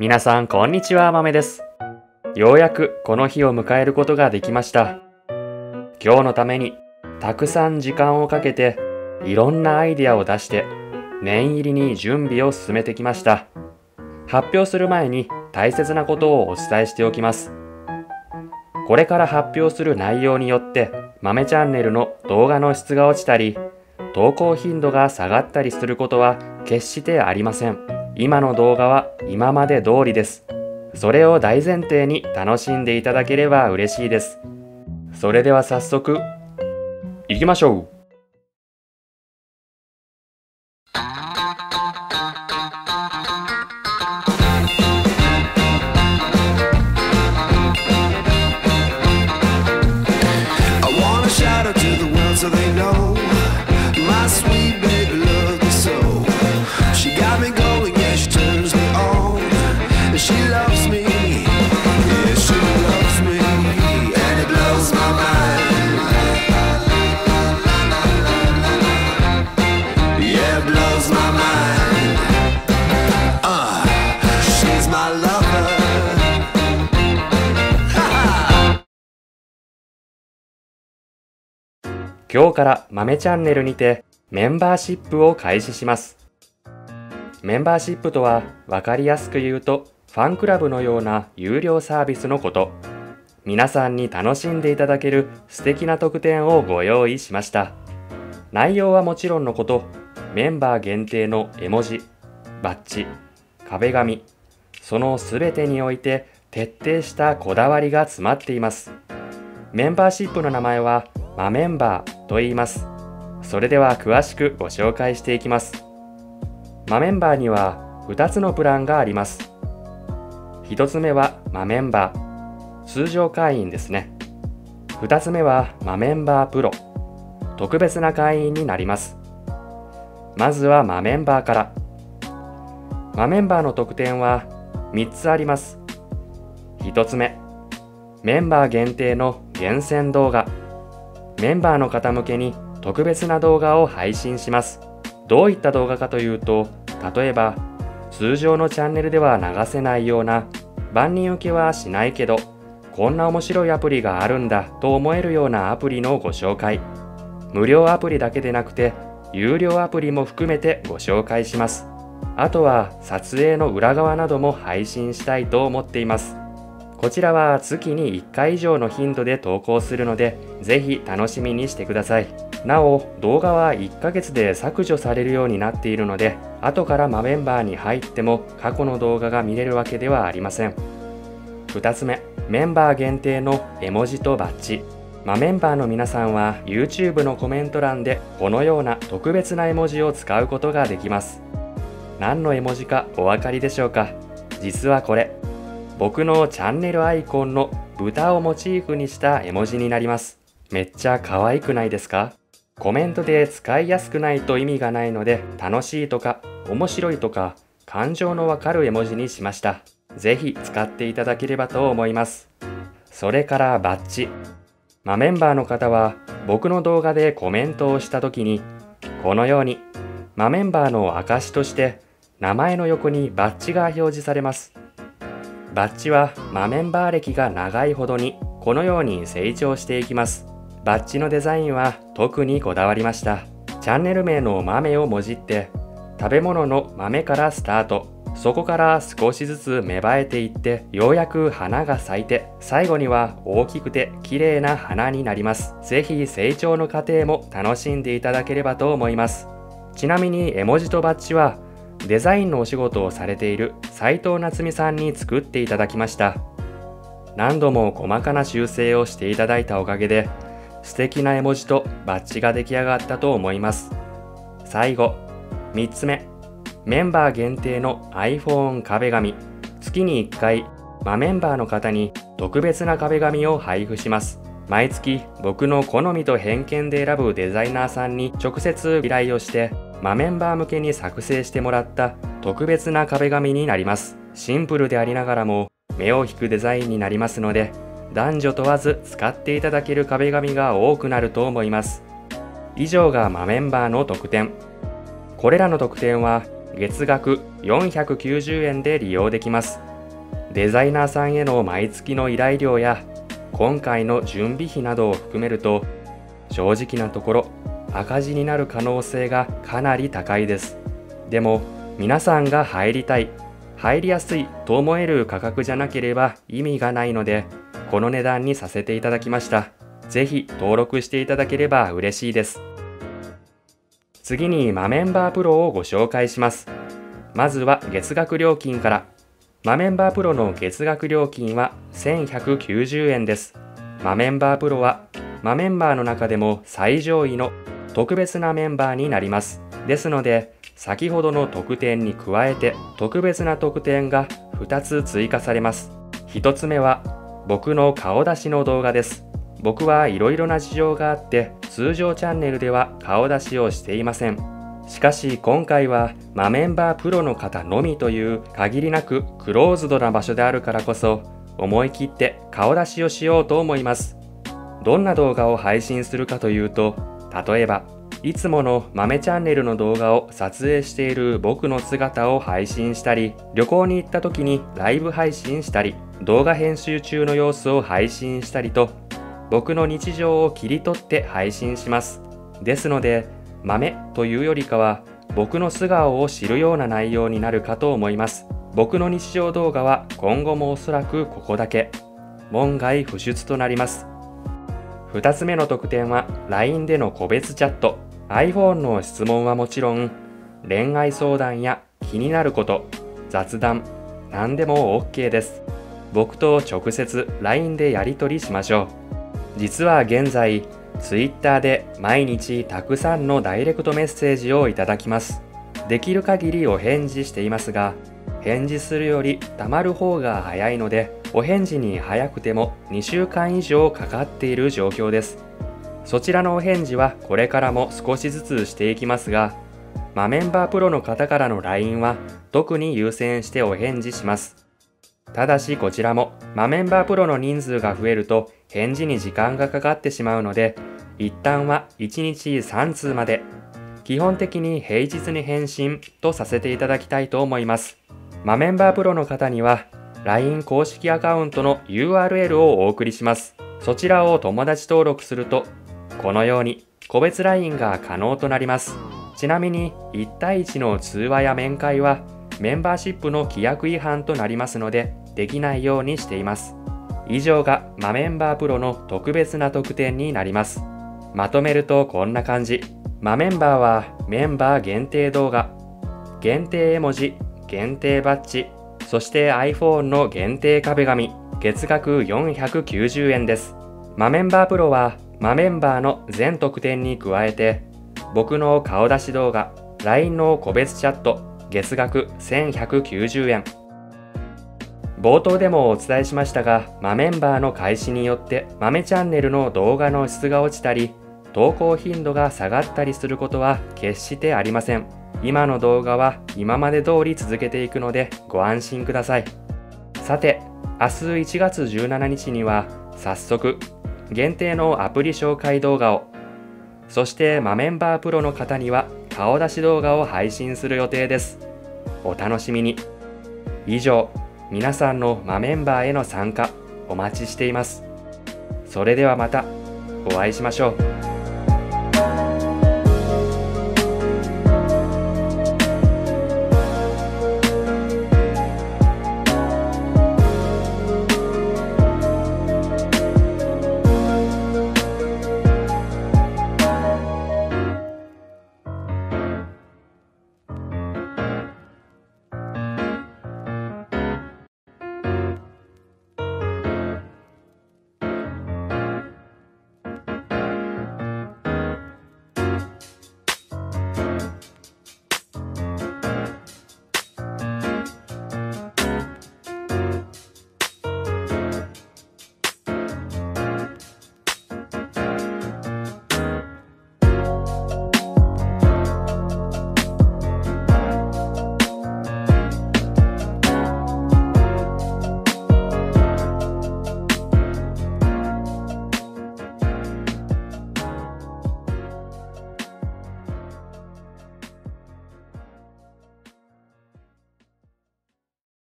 皆さんこんにちは、豆です。ようやくこの日を迎えることができました。今日のためにたくさん時間をかけていろんなアイデアを出して念入りに準備を進めてきました。発表する前に大切なことをお伝えしておきます。これから発表する内容によって豆チャンネルの動画の質が落ちたり投稿頻度が下がったりすることは決してありません。今の動画は今まで通りです。それを大前提に楽しんでいただければ嬉しいです。それでは早速、行きましょう今日から豆チャンネルにてメンバーシップを開始します。メンバーシップとは分かりやすく言うとファンクラブのような有料サービスのこと。皆さんに楽しんでいただける素敵な特典をご用意しました。内容はもちろんのこと、メンバー限定の絵文字、バッジ、壁紙、その全てにおいて徹底したこだわりが詰まっています。メンバーシップの名前はマメンバーと言います。それでは詳しくご紹介していきます。マメンバーには2つのプランがあります。1つ目はマメンバー、通常会員ですね。2つ目はマメンバープロ、特別な会員になります。まずはマメンバーから。マメンバーの特典は3つあります。1つ目、メンバー限定の厳選動画。メンバーの方向けに特別な動画を配信します。どういった動画かというと、例えば、通常のチャンネルでは流せないような、万人受けはしないけど、こんな面白いアプリがあるんだと思えるようなアプリのご紹介。無料アプリだけでなくて、有料アプリも含めてご紹介します。あとは撮影の裏側なども配信したいと思っています。こちらは月に1回以上の頻度で投稿するので、ぜひ楽しみにしてください。なお、動画は1ヶ月で削除されるようになっているので、後からマメンバーに入っても過去の動画が見れるわけではありません。2つ目、メンバー限定の絵文字とバッジ。マメンバーの皆さんは YouTube のコメント欄でこのような特別な絵文字を使うことができます。何の絵文字かお分かりでしょうか？実はこれ、僕のチャンネルアイコンの豚をモチーフにした絵文字になります。めっちゃ可愛くないですか？コメントで使いやすくないと意味がないので楽しいとか面白いとか感情のわかる絵文字にしました。ぜひ使っていただければと思います。それからバッジ。まあ、メンバーの方は僕の動画でコメントをした時にこのように、まあ、メンバーの証として名前の横にバッジが表示されます。バッジは、まメンバー歴が長いほどにこのように成長していきます。バッジのデザインは特にこだわりました。チャンネル名の豆をもじって、食べ物の豆からスタート。そこから少しずつ芽生えていって、ようやく花が咲いて、最後には大きくて綺麗な花になります。ぜひ成長の過程も楽しんでいただければと思います。ちなみに絵文字とバッジはデザインのお仕事をされている斉藤夏美さんに作っていただきました。何度も細かな修正をしていただいたおかげで素敵な絵文字とバッジが出来上がったと思います。最後3つ目メンバー限定の iPhone 壁紙。月に1回マメンバーの方に特別な壁紙を配布します。毎月僕の好みと偏見で選ぶデザイナーさんに直接依頼をしてマメンバー向けに作成してもらった特別な壁紙になります。シンプルでありながらも目を引くデザインになりますので、男女問わず使っていただける壁紙が多くなると思います。以上がマメンバーの特典。これらの特典は月額490円で利用できます。デザイナーさんへの毎月の依頼料や今回の準備費などを含めると正直なところ赤字になる可能性がかなり高いです。でも皆さんが入りたい入りやすいと思える価格じゃなければ意味がないのでこの値段にさせていただきました。ぜひ登録していただければ嬉しいです。次にマメンバープロをご紹介します。まずは月額料金から。マメンバープロの月額料金は1190円です。マメンバープロはマメンバーの中でも最上位の特別なメンバーになります。ですので、先ほどの特典に加えて特別な特典が2つ追加されます。1つ目は僕の顔出しの動画です。僕はいろいろな事情があって通常チャンネルでは顔出しをしていません。しかし今回はマメンバープロの方のみという限りなくクローズドな場所であるからこそ思い切って顔出しをしようと思います。どんな動画を配信するかというと、例えばいつもの豆チャンネルの動画を撮影している僕の姿を配信したり、旅行に行った時にライブ配信したり、動画編集中の様子を配信したりと、僕の日常を切り取って配信します。ですので、豆というよりかは僕の素顔を知るような内容になるかと思います。僕の日常動画は今後もおそらくここだけ。門外不出となります。2つ目の特典は LINE での個別チャット。iPhone の質問はもちろん、恋愛相談や気になること、雑談、何でも OK です。僕と直接 LINE でやり取りしましょう。実は現在、Twitter で毎日たくさんのダイレクトメッセージをいただきます。できる限りお返事していますが、返事するより溜まる方が早いので、お返事に早くても2週間以上かかっている状況です。そちらのお返事はこれからも少しずつしていきますが、まメンバープロの方からの LINE は特に優先してお返事します。ただしこちらも、まメンバープロの人数が増えると返事に時間がかかってしまうので、一旦は1日3通まで、基本的に平日に返信とさせていただきたいと思います。まメンバープロの方には、LINE 公式アカウントの URL をお送りします。そちらを友達登録すると、このように個別 LINE が可能となります。ちなみに1対1の通話や面会はメンバーシップの規約違反となりますのでできないようにしています。以上がマメンバープロの特別な特典になります。まとめるとこんな感じ。マメンバーはメンバー限定動画、限定絵文字、限定バッジ、そして iPhone の限定壁紙、月額490円です。マメンバープロはマメンバーの全特典に加えて、僕の顔出し動画、LINE の個別チャット、月額1190円。冒頭でもお伝えしましたが、マメンバーの開始によって豆チャンネルの動画の質が落ちたり、投稿頻度が下がったりすることは決してありません。今の動画は今まで通り続けていくのでご安心ください。さて、明日1月17日には早速限定のアプリ紹介動画を、そしてマメンバープロの方には顔出し動画を配信する予定です。お楽しみに。以上、皆さんのマメンバーへの参加お待ちしています。それではまたお会いしましょう。